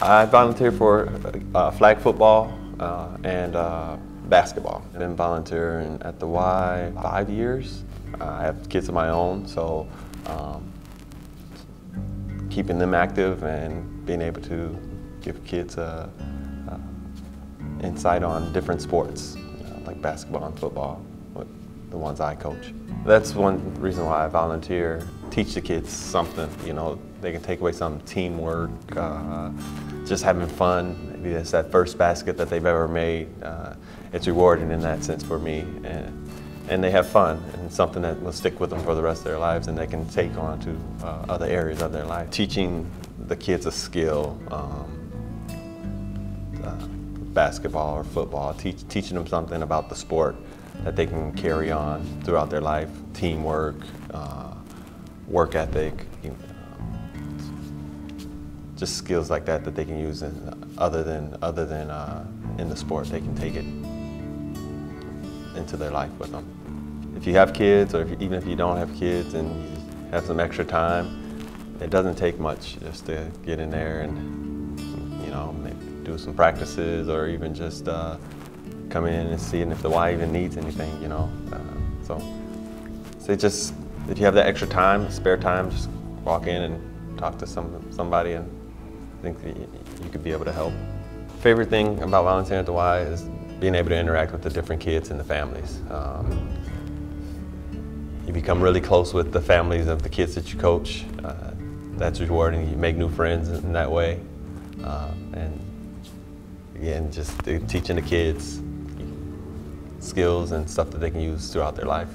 I volunteer for uh, flag football uh, and uh, basketball. I've been volunteering at the Y five years. I have kids of my own, so um, keeping them active and being able to give kids a, a insight on different sports, you know, like basketball and football, the ones I coach. That's one reason why I volunteer. Teach the kids something, you know, they can take away some teamwork, uh, just having fun. Maybe it's that first basket that they've ever made. Uh, it's rewarding in that sense for me. And, and they have fun and something that will stick with them for the rest of their lives and they can take on to uh, other areas of their life. Teaching the kids a skill, um, uh, basketball or football, teach, teaching them something about the sport that they can carry on throughout their life, teamwork, uh, work ethic, you know, just skills like that that they can use in, other than other than uh, in the sport. They can take it into their life with them. If you have kids, or if, even if you don't have kids and you have some extra time, it doesn't take much just to get in there and you know do some practices or even just uh, come in and seeing if the Y even needs anything. You know, uh, so so just if you have that extra time, spare time, just walk in and talk to some somebody and think that you could be able to help. Favorite thing about volunteering at the Y is being able to interact with the different kids and the families. Um, you become really close with the families of the kids that you coach. Uh, that's rewarding. You make new friends in that way. Uh, and again, just teaching the kids skills and stuff that they can use throughout their life.